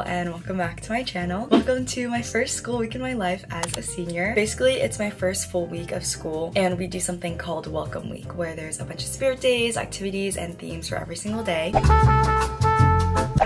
and welcome back to my channel. Welcome to my first school week in my life as a senior. Basically, it's my first full week of school and we do something called Welcome Week where there's a bunch of spirit days, activities, and themes for every single day.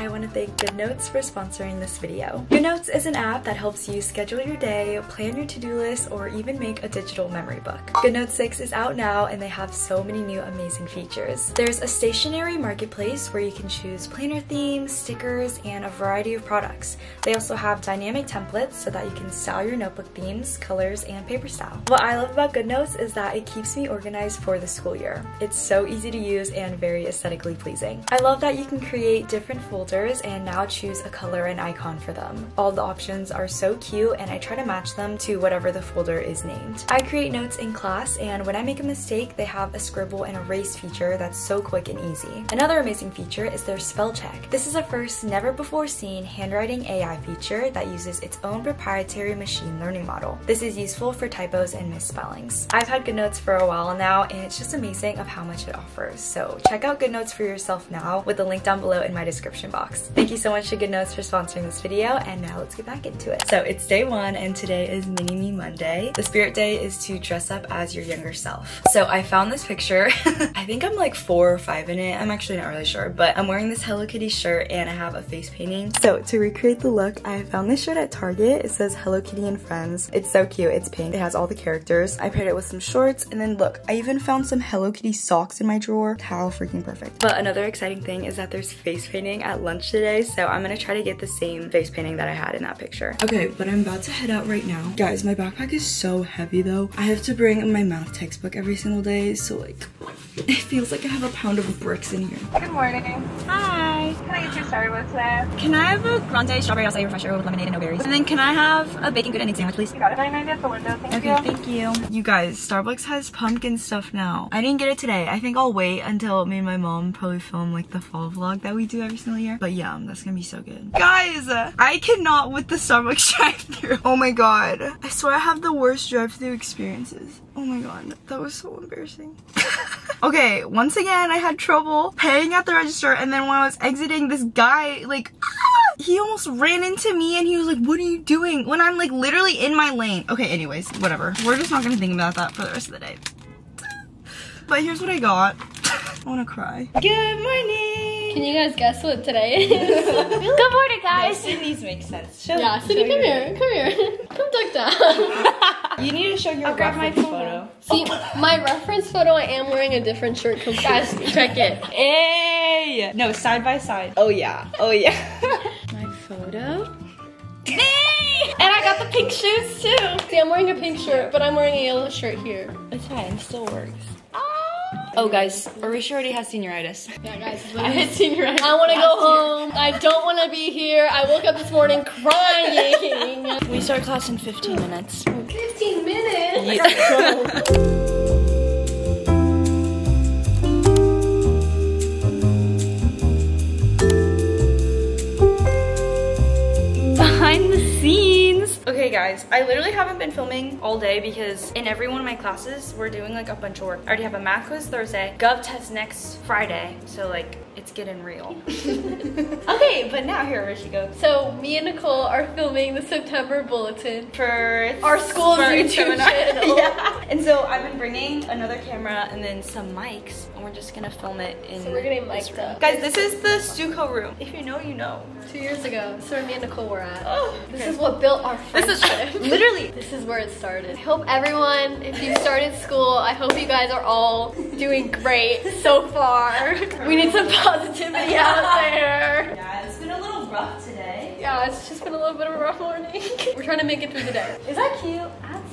I want to thank GoodNotes for sponsoring this video. GoodNotes is an app that helps you schedule your day, plan your to-do list, or even make a digital memory book. GoodNotes 6 is out now and they have so many new amazing features. There's a stationery marketplace where you can choose planner themes, stickers, and a variety of products. They also have dynamic templates so that you can style your notebook themes, colors, and paper style. What I love about GoodNotes is that it keeps me organized for the school year. It's so easy to use and very aesthetically pleasing. I love that you can create different folders folders and now choose a color and icon for them. All the options are so cute and I try to match them to whatever the folder is named. I create notes in class and when I make a mistake they have a scribble and erase feature that's so quick and easy. Another amazing feature is their spell check. This is a first never before seen handwriting AI feature that uses its own proprietary machine learning model. This is useful for typos and misspellings. I've had GoodNotes for a while now and it's just amazing of how much it offers. So check out GoodNotes for yourself now with the link down below in my description box box. Thank you so much to GoodNotes for sponsoring this video and now let's get back into it. So it's day one and today is Mini Me Monday. The spirit day is to dress up as your younger self. So I found this picture. I think I'm like four or five in it. I'm actually not really sure, but I'm wearing this Hello Kitty shirt and I have a face painting. So to recreate the look, I found this shirt at Target. It says Hello Kitty and Friends. It's so cute. It's pink. It has all the characters. I paired it with some shorts and then look, I even found some Hello Kitty socks in my drawer. How freaking perfect. But another exciting thing is that there's face painting at lunch today, so I'm gonna try to get the same face painting that I had in that picture. Okay, but I'm about to head out right now. Guys, my backpack is so heavy though. I have to bring my math textbook every single day, so like, it feels like I have a pound of bricks in here. Good morning. Hi. Can I get you started with today? Can I have a grande strawberry acai refresher with lemonade and no berries? And then can I have a bacon gouda and egg sandwich, please? You got it. 990 at the window. Thank Okay, you. thank you. You guys, Starbucks has pumpkin stuff now. I didn't get it today. I think I'll wait until me and my mom probably film like the fall vlog that we do every single year. But yeah, that's gonna be so good. Guys, I cannot with the Starbucks drive-thru. Oh my god. I swear I have the worst drive-thru experiences. Oh my god, that was so embarrassing. okay, once again, I had trouble paying at the register and then when I was exiting, this guy, like, he almost ran into me and he was like, what are you doing? When I'm like literally in my lane. Okay, anyways, whatever. We're just not gonna think about that for the rest of the day. But here's what I got. I wanna cry. Good morning! Can you guys guess what today is? Good morning, guys. Sydney's make sense. Show, Yeah, Sydney, come here. Come here. Come duck down. You need to show your I'll grab my reference phone. See, my reference photo, I am wearing a different shirt. Come, guys, check it. Hey! No, side by side. Oh yeah. Oh yeah. My photo. And I got the pink shoes too. See, I'm wearing a pink shirt, but I'm wearing a yellow shirt here. it's fine. It still works. Oh guys, Arisha already has senioritis. Yeah, guys, I had senior I want to go home. I don't want to be here. I woke up this morning crying. We start class in 15 minutes. 15 minutes. behind the scenes. Okay guys, I literally haven't been filming all day because in every one of my classes, we're doing like a bunch of work. I already have a math quiz Thursday, gov test next Friday, so like it's getting real. okay, but now here where she goes. So me and Nicole are filming the September bulletin. For Our school's YouTube channel. yeah. And so I've been bringing another camera and then some mics, and we're just gonna film it in. So we're getting mic'd up. Guys, this is the Stuco room. If you know, you know. Two years ago, this is where me and Nicole were at. Oh, This okay. is what built our This is literally. This is where it started. I hope everyone, if you started school, I hope you guys are all doing great so far. We need some positivity out there. Yeah, it's been a little rough today. Yeah, it's just been a little bit of a rough morning. We're trying to make it through the day. Is that cute?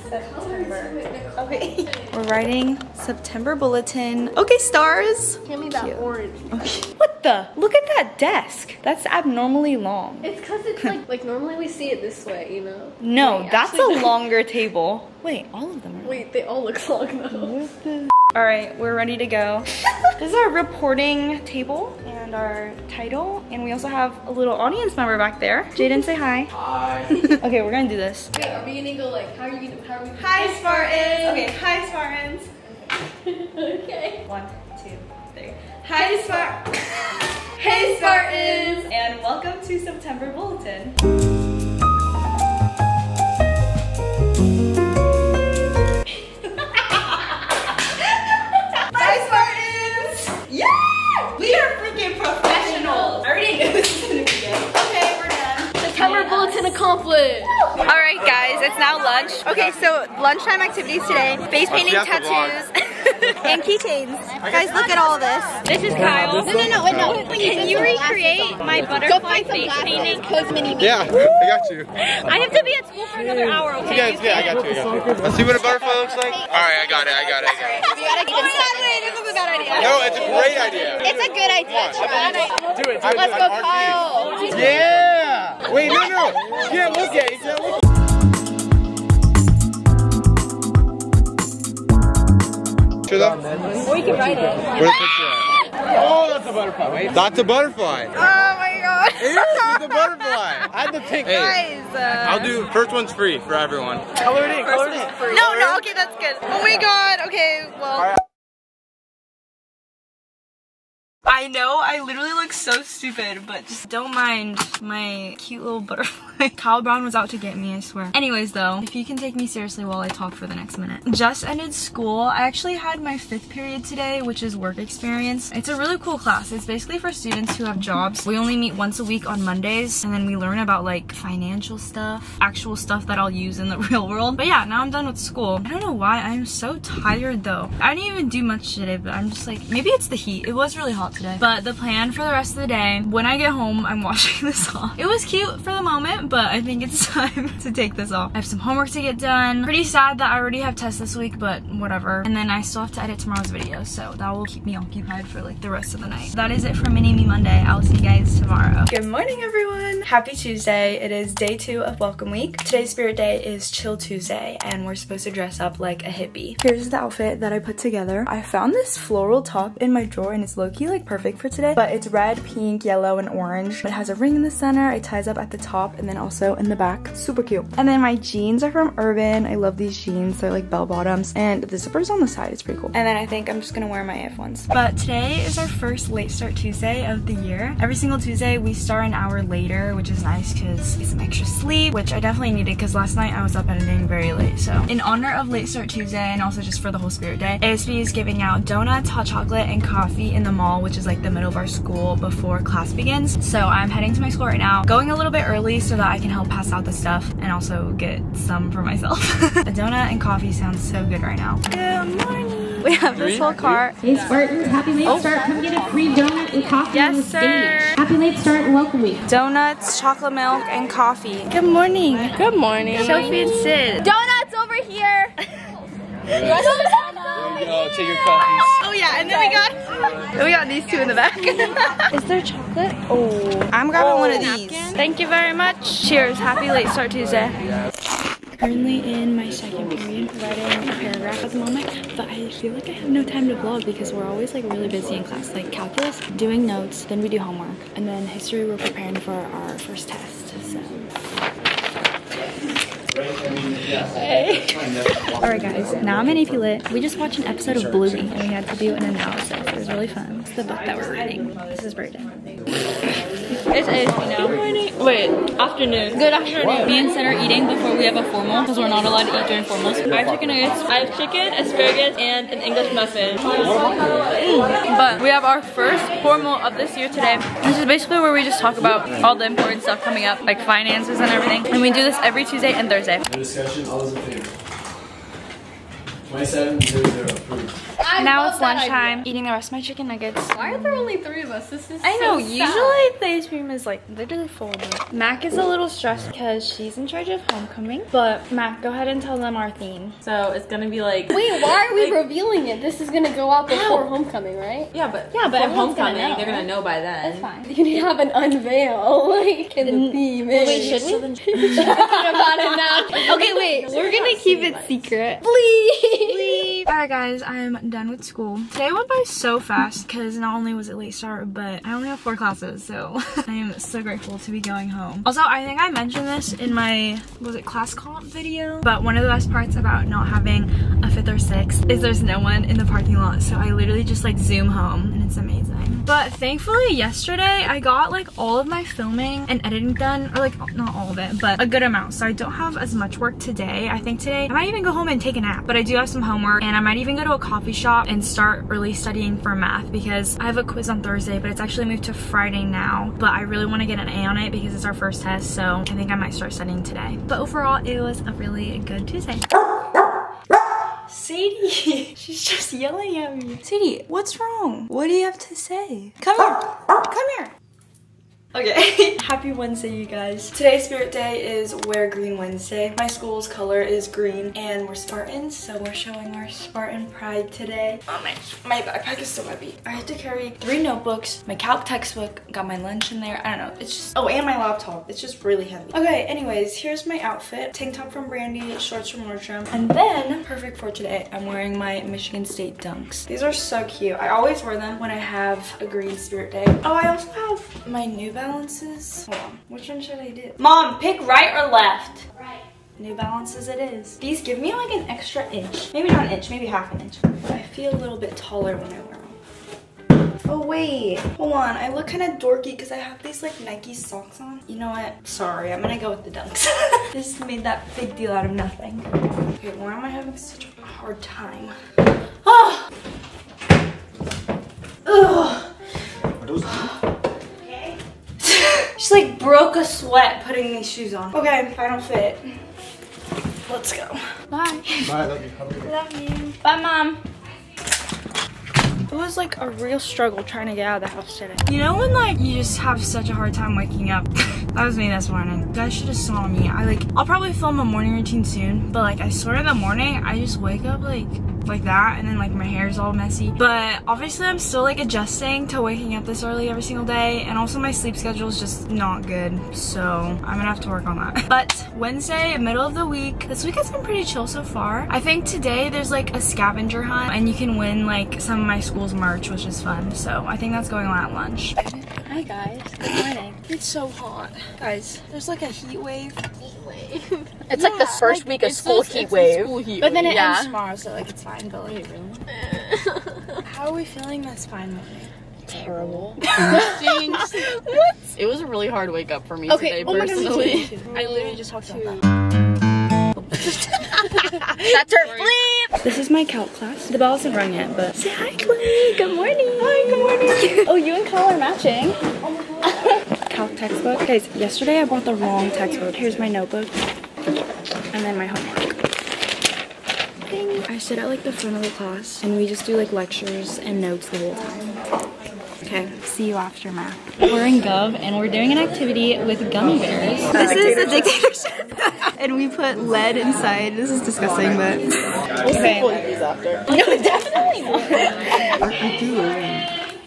September. Okay. We're writing September bulletin. Okay, stars. Give me that Cute. orange. Okay. What the? Look at that desk. That's abnormally long. It's because it's like, like normally we see it this way, you know? No, Wait, that's actually, a longer table. Wait, all of them are. Wait, they all look long though. All right, we're ready to go. this is our reporting table and our title, and we also have a little audience member back there. Jaden, say hi. Hi. okay, we're gonna do this. Wait, are we gonna go like, how are you gonna, how are we gonna? Hi, Spartans. Okay, hi, Spartans. okay. One, two, three. Hi, Spart. hey, Spartans, and welcome to September Bulletin. Bye, Spartans! Yeah! We are freaking professionals! I already knew this was gonna be good. Okay, we're done. September bulletin accomplished. All right, guys, it's now lunch. Okay, so lunchtime activities today: face painting, have to tattoos, and keychains. Guys, look at all this. This is Kyle. No, no, no, wait, no. Can you recreate my butterfly face painting? Yeah, I got you. I have to be at school for another hour, okay? Yeah, yeah, I got you. I got you. Let's see what a butterfly looks like. All right, I got it. I got it. I got it. You gotta get inside. Wait, this is a bad idea. No, it's a great idea. It's a good idea. Do it. Do it. Let's go, Kyle. Yeah. Wait, no, no. You can't look at it. You can't look. Should I? Or you can write it. Where's the picture at? Oh, that's a butterfly. Wait. That's a butterfly. Oh my god. It is. A butterfly. I had to pick. Hey, Guys, uh, I'll do. First one's free for everyone. Color it in. Color it in. No, no, okay, that's good. Oh my god, okay, well. I know I literally look so stupid, but just don't mind my cute little butterfly. Kyle Brown was out to get me, I swear. Anyways though, if you can take me seriously while I talk for the next minute. Just ended school. I actually had my fifth period today, which is work experience. It's a really cool class. It's basically for students who have jobs. We only meet once a week on Mondays, and then we learn about like financial stuff, actual stuff that I'll use in the real world. But yeah, now I'm done with school. I don't know why, I'm so tired though. I didn't even do much today, but I'm just like, maybe it's the heat. It was really hot today. But the plan for the rest of the day, when I get home, I'm washing this off. It was cute for the moment, but I think it's time to take this off. I have some homework to get done. Pretty sad that I already have tests this week, but whatever. And then I still have to edit tomorrow's video, so that will keep me occupied for like the rest of the night. That is it for Mini Me Monday. I'll see you guys tomorrow. Good morning, everyone. Happy Tuesday. It is day two of Welcome Week. Today's spirit day is Chill Tuesday, and we're supposed to dress up like a hippie. Here's the outfit that I put together. I found this floral top in my drawer, and it's low-key like perfect for today, but it's red, pink, yellow, and orange. It has a ring in the center, it ties up at the top, and then also in the back. Super cute. And then my jeans are from Urban. I love these jeans. They're like bell bottoms, and the zipper's on the side. It's pretty cool. And then I think I'm just gonna wear my F1s. But today is our first late start Tuesday of the year. Every single Tuesday, we start an hour later, which is nice because it's some extra sleep, which I definitely needed because last night I was up editing very late. So in honor of late start Tuesday and also just for the whole spirit day, ASB is giving out donuts, hot chocolate, and coffee in the mall, which is like the middle of our school before class begins. So I'm heading to my school right now, going a little bit early so that I can help pass out the stuff and also get some for myself. a donut and coffee sounds so good right now. Good morning. We have this whole cart. Hey Spartans, happy late oh. start. Come get a free donut and coffee Yes, on the sir. stage. Happy late start and welcome week. Donuts, chocolate milk, and coffee. Good morning. Good morning. Sophie and Sid. Donuts over here. Go take your coffees. Oh yeah, and then we got we got these two in the back. Is there chocolate? Oh, I'm grabbing one of oh. these. Thank you very much. Cheers. Happy late start Tuesday. Currently in my second period writing a paragraph at the moment, but I feel like I have no time to vlog because we're always like really busy in class. Like calculus, doing notes, then we do homework, and then history we're preparing for our first test. So Alright guys, now I'm Lit. We just watched an episode of Bluey and we had to do an analysis. It was really fun. It's the book that we're reading. This is Brayden. It's ASB now. Good morning. Wait, afternoon. Good afternoon. Me and Sin are eating before we have a formal because we're not allowed to eat during formals. I have chicken nuggets. I have chicken, asparagus, and an English muffin. But we have our first formal of this year today. This is basically where we just talk about all the important stuff coming up, like finances and everything. And we do this every Tuesday and Thursday. No discussion, all those in favor? 27, 0, 0, approved. I now it's lunchtime, idea. eating the rest of my chicken nuggets. Why are there only three of us? This is I know, so sad. usually the ice cream is like literally full, but Mac is a little stressed because she's in charge of homecoming. But Mac, go ahead and tell them our theme. So it's gonna be like. Wait, why are we revealing it? This is gonna go out before homecoming, right? Yeah, but Yeah, but for everyone's gonna homecoming, know. they're gonna know by then. That's fine. You need to have an unveil, like in the theme. Wait, eh? should we? about it now. Okay, wait. We're gonna keep it secret. Please. Alright guys, I'm done with school. Today went by so fast because not only was it late start, but I only have four classes, so I am so grateful to be going home. Also, I think I mentioned this in my, was it class comp video? But one of the best parts about not having a fifth or sixth is there's no one in the parking lot, so I literally just like zoom home It's amazing. But thankfully yesterday I got like all of my filming and editing done, or like not all of it, but a good amount. So I don't have as much work today. I think today I might even go home and take a nap, but I do have some homework and I might even go to a coffee shop and start really studying for math because I have a quiz on Thursday, but it's actually moved to Friday now. But I really want to get an A on it because it's our first test, so I think I might start studying today. But overall, it was a really good Tuesday. Sadie, she's just yelling at me. Sadie, what's wrong? What do you have to say? Come here, come here. Okay, happy Wednesday you guys. Today's spirit day is Wear Green Wednesday. My school's color is green and we're Spartans, so we're showing our Spartan pride today. Oh my, my backpack is so heavy. I had to carry three notebooks, my calc textbook, got my lunch in there. I don't know, it's just, oh, and my laptop. It's just really heavy. Okay, anyways, here's my outfit. Tank top from Brandy, shorts from Nordstrom. And then, perfect for today, I'm wearing my Michigan State Dunks. These are so cute. I always wear them when I have a green spirit day. Oh, I also have my New Balances. Hold on, which one should I do? Mom, pick right or left? Right. New Balances it is. These give me like an extra inch. Maybe not an inch, maybe half an inch. I feel a little bit taller when I wear them. Oh wait, hold on. I look kind of dorky because I have these like Nike socks on. You know what? Sorry, I'm gonna go with the dunks. Just made that big deal out of nothing. Okay, why am I having such a hard time? Oh! Ugh. Just like broke a sweat putting these shoes on. Okay, final fit. Let's go. Bye. Bye, love you. Have a good day. Love you. Bye, mom. It was like a real struggle trying to get out of the house today. You know when like you just have such a hard time waking up? that was me this morning. You guys should have saw me. I like, I'll probably film a morning routine soon, but like I swear in the morning, I just wake up like like that and then like my hair is all messy. But obviously i'm still like adjusting to waking up this early every single day and also my sleep schedule is just not good so i'm gonna have to work on that. But wednesday middle of the week this week has been pretty chill so far. I think today there's like a scavenger hunt and you can win like some of my school's merch which is fun so i think that's going on at lunch hi guys. Good morning. It's so hot. Guys there's like a heat wave. It's like the first week of school heat wave. School heat but then it Yeah. ends tomorrow so like it's fine. But like how are we feeling this fine morning? Terrible. it was a really hard wake up for me today oh my God, personally. I literally just talked about that. That's her flip. This is my calc class. The bell hasn't rung yet, but say hi, Chloe. Good morning. Hi, good morning. oh, you and Kyle are matching. calc textbook. Guys, yesterday I bought the wrong textbook. Here's my notebook, and then my homework. Ding. I sit at like the front of the class, and we just do like lectures and notes the whole time. Okay, see you after math. We're in Gov and we're doing an activity with gummy bears. This is a dictatorship. and we put lead inside. This is disgusting, but okay. No, definitely not.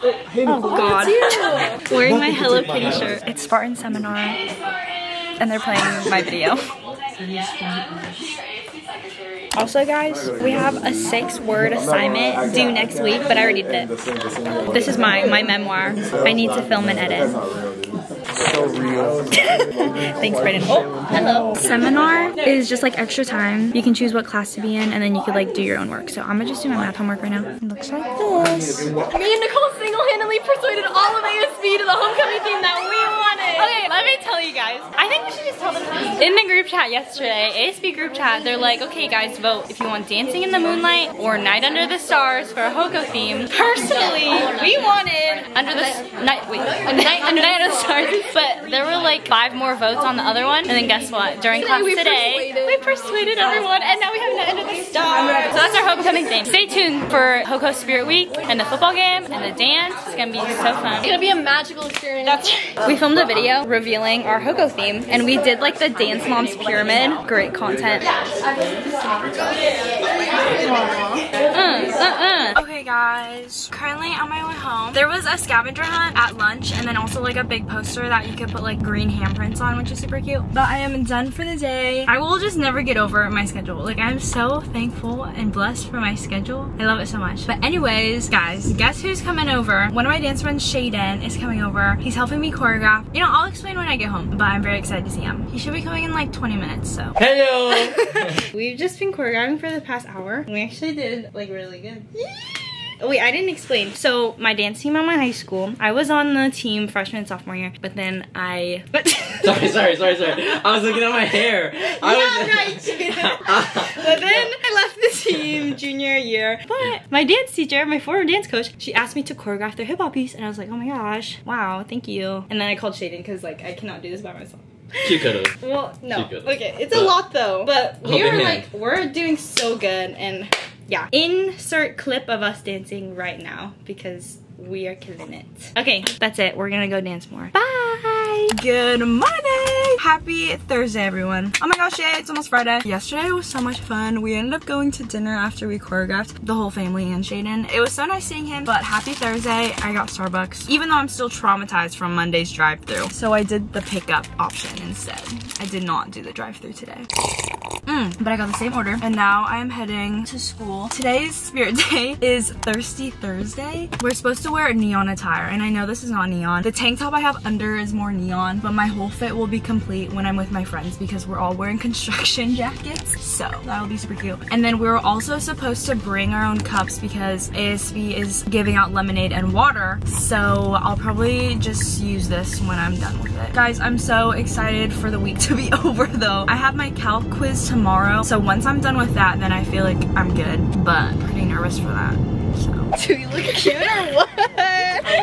Oh, oh god. Wearing my Hello Kitty shirt. It's Spartan Seminar. And they're playing my video. Also guys, we have a six word assignment due next week, but I already did it. This is my, my memoir. I need to film and edit. So real. Thanks, Brayden. Oh, hello. Seminar is just like extra time. You can choose what class to be in, and then you could like do your own work. So I'm gonna just do my math homework right now. It looks like this. Me and Nicole single-handedly persuaded all of ASB to the homecoming theme that we wanted. Okay, let me tell you guys. I think we should just tell them in the group chat yesterday, ASB group chat. They're like, okay, guys, vote if you want Dancing in the Moonlight or Night Under the Stars for a HOCO theme. Personally, we wanted Under the Night. Wait, Night Under Night Under the Stars. But there were like five more votes on the other one, and then guess what? During class we today, persuaded. we persuaded everyone, and now we have the end of the Stars. So that's our homecoming theme. Stay tuned for HOCO Spirit Week and the football game and the dance. It's gonna be so fun. It's gonna be a magical experience. That's we filmed a video revealing our HOCO theme and we did like the Dance Moms Pyramid. Great content. Uh, uh, uh. Okay guys, currently on my way home. There was a scavenger hunt at lunch and then also like a big poster that you could put like green handprints on which is super cute. But I am done for the day. I will just never get over my schedule. Like I'm so thankful and blessed for my schedule. I love it so much. But anyways, guys, guess who's coming over? One of my dance friends, Shaden, is coming over. He's helping me choreograph. You know, I'll explain when I get home, but I'm very excited to see him. He should be coming in like 20 minutes, so. Hello. We've just been choreographing for the past hour. We actually did like really good. Oh, wait, I didn't explain. So my dance team at my high school, I was on the team freshman and sophomore year, but then I. But sorry, sorry, sorry, sorry. I was looking at my hair. I yeah, was, right. but then I left the team junior year. But my dance teacher, my former dance coach, she asked me to choreograph their hip hop piece, and I was like, oh my gosh, wow, thank you. And then I called Shaden because like I cannot do this by myself. She could have. Well, no. She. Okay, it's a But- lot though. But we are man. like, we're doing so good. And yeah, insert clip of us dancing right now because we are killing it. Okay, that's it. We're gonna go dance more. Bye. Good morning. Happy Thursday, everyone. Oh my gosh, yay, it's almost Friday. Yesterday was so much fun. We ended up going to dinner after we choreographed the whole family and Shaden. It was so nice seeing him, but happy Thursday. I got Starbucks, even though I'm still traumatized from Monday's drive-through. So I did the pickup option instead. I did not do the drive-through today. Mm, but I got the same order and now I am heading to school. Today's spirit day is Thirsty Thursday. We're supposed to wear a neon attire and I know this is not neon. The tank top I have under is more neon but my whole fit will be complete when I'm with my friends because we're all wearing construction jackets. So that'll be super cute. And then we were also supposed to bring our own cups because ASB is giving out lemonade and water. So I'll probably just use this when I'm done with it. Guys, I'm so excited for the week to be over though. I have my calc quiz tomorrow. So once I'm done with that, then I feel like I'm good. But pretty nervous for that. So. Do we look cute or what?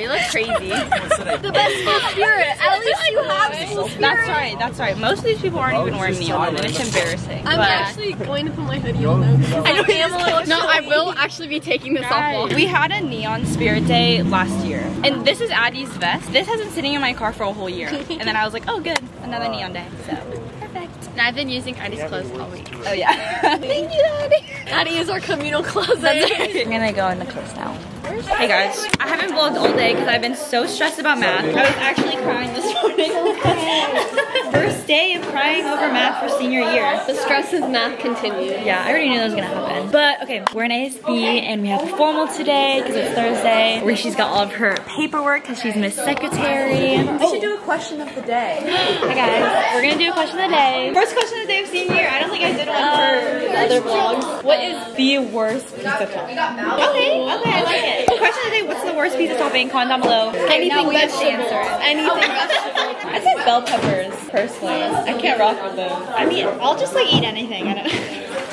You look crazy. the best school spirit. At least you have school spirit. That's right, that's right. Most of these people aren't even wearing neon and it's embarrassing. I'm but actually going to put my hoodie on though. I know it am a little No, I will actually be taking this off. while- we had a neon spirit day last year. And this is Addie's vest. This has been sitting in my car for a whole year. And then I was like, oh good, another neon day. So perfect. And I've been using Addie's clothes all week. Oh yeah. Thank you, Addie. Addie is our communal closet. I'm gonna go in the clothes now. Hey guys, I haven't vlogged all day because I've been so stressed about math. I was actually crying this morning. First day of crying over math for senior year. The stress of math continued. Yeah, I already knew that was gonna happen. But okay, we're in ASB and we have a formal today because it's Thursday. Where she's got all of her paperwork because she's Miss Secretary. We should do a question of the day. Hi guys, we're gonna do a question of the day. First question of the day of senior year. I don't think I did one for um, other vlogs. What is the worst pizza topping? Okay, okay, I like it. Question of the day, what's the worst pizza topping? Comment down below. Anything we have to vegetable. Anything vegetable. I said bell peppers, personally. I can't rock with them. I mean, I'll just like eat anything. I don't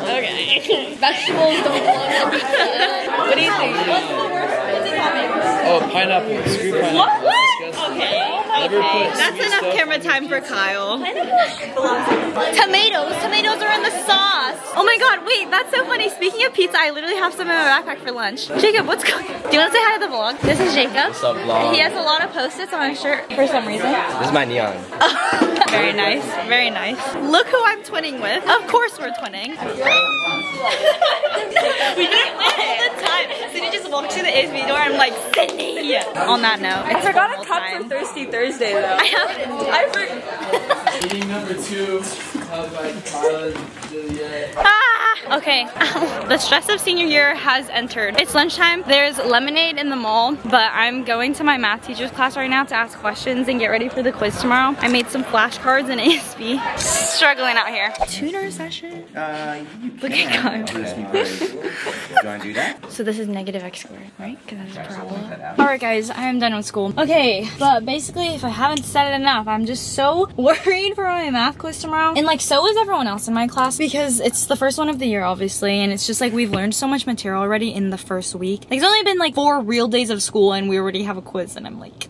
Okay. Vegetables don't belong on pizza. What do you think? What's the worst pizza topping? Oh, pineapple. Screw pineapple. What? What? Okay. Never Okay. That's enough camera time for Kyle. Tomatoes. Tomatoes are in the sauce. Oh my god, wait, that's so funny. Speaking of pizza, I literally have some in my backpack for lunch. Jacob, what's going Do you want to say hi to the vlog? This is Jacob. What's up, vlog? He has a lot of post-its on his shirt for some reason. This is my neon. very nice, very nice. Look who I'm twinning with. Of course we're twinning. we do it all the time. Sydney just walks through the ASB door and I'm like, Sydney! On that note, I forgot a cup for Thirsty Thursday though. I have, I forgot. Meeting number two, held by Carla and Juliet. Ah, okay. the stress of senior year has entered. It's lunchtime. There's lemonade in the mall, but I'm going to my math teacher's class right now to ask questions and get ready for the quiz tomorrow. I made some flashcards in ASB. Struggling out here. Tutor session. Uh, you Look at can. Kyle. Just be very. You wanna do that? So this is negative x squared, right? Because that's a parabola. Alright guys, I am done with school. Okay, but basically if I haven't said it enough, I'm just so worried for my math quiz tomorrow. And like so is everyone else in my class because it's the first one of the year obviously and it's just like we've learned so much material already in the first week. Like it's only been like four real days of school and we already have a quiz and I'm like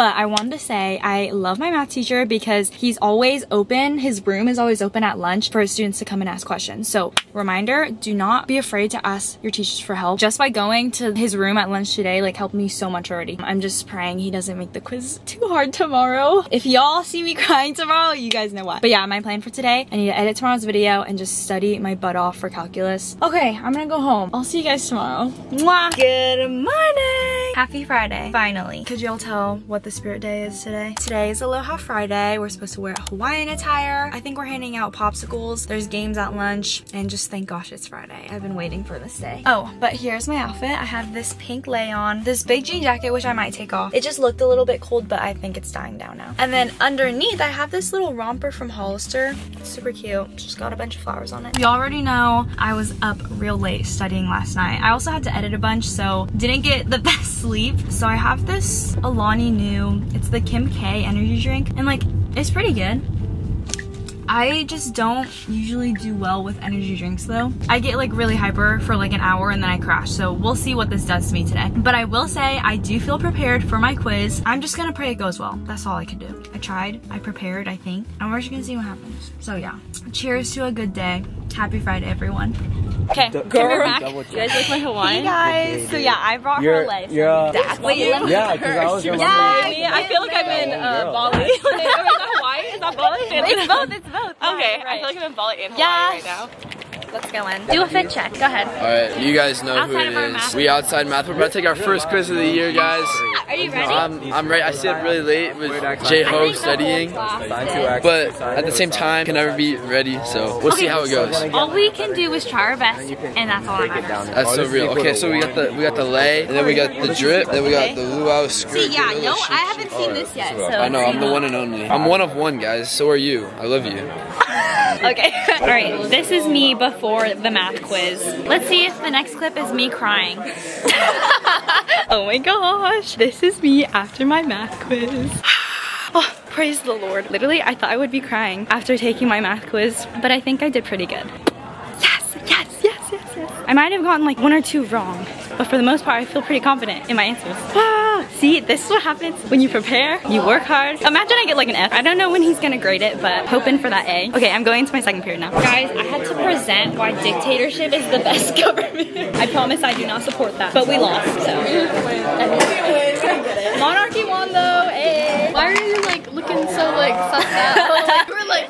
but I wanted to say I love my math teacher because he's always open. His room is always open at lunch for his students to come and ask questions. So reminder, do not be afraid to ask your teachers for help. Just by going to his room at lunch today, like helped me so much already. I'm just praying he doesn't make the quiz too hard tomorrow. If y'all see me crying tomorrow, you guys know why. But yeah, my plan for today, I need to edit tomorrow's video and just study my butt off for calculus. Okay, I'm gonna go home. I'll see you guys tomorrow. Mwah. Good morning. Happy Friday, finally. Could y'all tell what the spirit day is today? Today is Aloha Friday. We're supposed to wear Hawaiian attire. I think we're handing out popsicles. There's games at lunch and just thank gosh it's Friday. I've been waiting for this day. Oh, but here's my outfit. I have this pink lei on, this big jean jacket, which I might take off. It just looked a little bit cold, but I think it's dying down now. And then underneath, I have this little romper from Hollister. It's super cute. Just got a bunch of flowers on it. You already know I was up real late studying last night. I also had to edit a bunch, so didn't get the best sleep. So I have this Alani Nu. It's the Kim K energy drink, and like, it's pretty good. I just don't usually do well with energy drinks though. I get like really hyper for like an hour and then I crash. So we'll see what this does to me today. But I will say I do feel prepared for my quiz. I'm just gonna pray it goes well. That's all I can do. I tried, I prepared, I think. And we're just gonna see what happens. So yeah, cheers to a good day. Happy Friday, everyone. Okay, Girl. back. You guys like my Hawaiian? Hey guys, so yeah, I brought You're- her lace. you're, uh, Wait, Yeah, because I was remembering. Yeah, I feel like I'm in uh, Bali. That Hawaii? Bali? It's both, it's both. Okay, I feel like I'm in Bali and Hawaii right now. Let's go in. Do a fit check, go ahead. Alright, you guys know who Outside it of our is. math. We outside math. We're about to take our first quiz of the year, guys. Are you ready? I'm, I'm right. I stayed up really late with J Ho studying, but at the same time, can never be ready. So we'll see how it goes. All we can do is try our best, and that's all that matters. That's so real. Okay, so we got the we got the lei, and then we got the drip, then we got the luau skirt. See, yeah, no, I haven't seen this yet, so. I know, I'm the one and only. I'm one of one, guys. So are you. I love you. Okay. All right, this is me before the math quiz. Let's see if the next clip is me crying. oh my gosh, this is me after my math quiz. Oh, praise the Lord. Literally, I thought I would be crying after taking my math quiz, but I think I did pretty good. Yes, yes, yes, yes, yes. I might have gotten like one or two wrong, but for the most part, I feel pretty confident in my answers. Ah, see, this is what happens when you prepare, you work hard. Imagine I get like an F. I don't know when he's gonna grade it, but hoping for that A. Okay, I'm going to my second period now. Guys, I had to present why dictatorship is the best government. I promise I do not support that, but we lost, so. Monarchy won though, eh. Why are you like looking so like sucked out? like, we're like,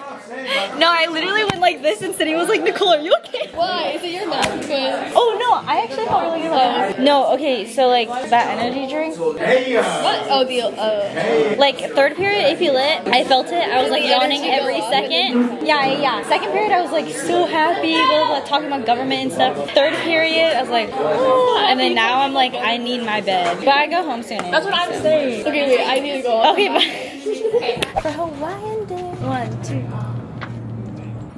No, I literally went like this and City was like, Nicole, are you okay? why? Is it your math quiz? Oh no, I actually felt really good about it. No, okay, so like that energy drink, What? Oh, the uh. like third period, if you lit, I felt it. I was like yawning every second. Yeah, yeah, yeah. Second period, I was like so happy, blah, blah, blah, talking about government and stuff. Third period, I was like, "Ah," and then now I'm like, I need my bed. But I go home soon. That's what I'm saying. Okay, wait. I need to go. Okay, bye. For Hawaiian day. One, two.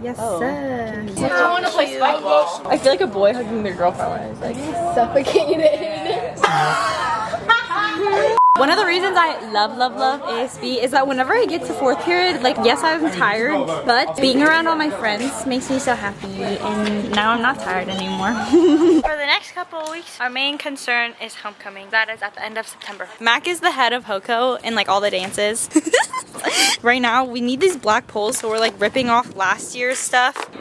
Yes, oh. sir. I want to play spikeball. I feel like a boy hugging their girlfriend when I was like, Suffocated. One of the reasons I love, love, love ASB is that whenever I get to fourth period, like, yes, I'm tired, but being around all my friends makes me so happy, and now I'm not tired anymore. For the next couple of weeks, our main concern is homecoming. That is at the end of September. Mac is the head of HOCO in, like, all the dances. right now, we need these black poles, so we're, like, ripping off last year's stuff.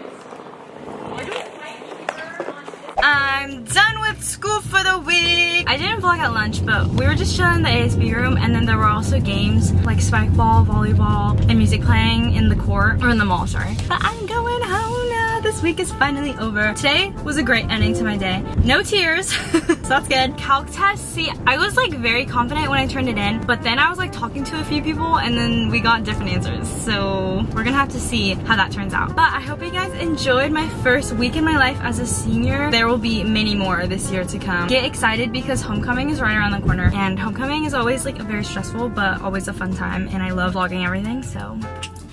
I'm done with school for the week. I didn't vlog at lunch, but we were just chilling in the ASB room and then there were also games like spike ball, volleyball, and music playing in the court, or in the mall, sorry. But I'm going home. This week is finally over. Today was a great ending to my day. No tears, so that's good. Calc test, see, I was like very confident when I turned it in, but then I was like talking to a few people and then we got different answers. So we're gonna have to see how that turns out. But I hope you guys enjoyed my first week in my life as a senior. There will be many more this year to come. Get excited because homecoming is right around the corner and homecoming is always like a very stressful but always a fun time and I love vlogging everything so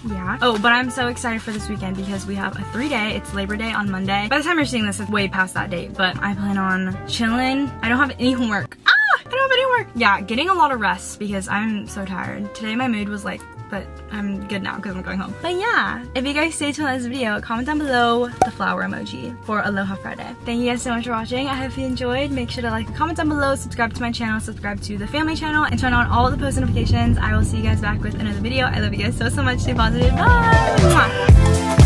yeah. Oh, but I'm so excited for this weekend because we have a three day. It's Labor Day on Monday. By the time you're seeing this, it's way past that date, but I plan on chilling. I don't have any homework. Ah! I don't have any homework. Yeah, getting a lot of rest because I'm so tired. Today my mood was like, but I'm good now because I'm going home. But yeah, if you guys stay till this video, comment down below the flower emoji for Aloha Friday. Thank you guys so much for watching. I hope you enjoyed. Make sure to like and comment down below, subscribe to my channel, subscribe to the family channel, and turn on all the post notifications. I will see you guys back with another video. I love you guys so, so much. Stay positive. Bye!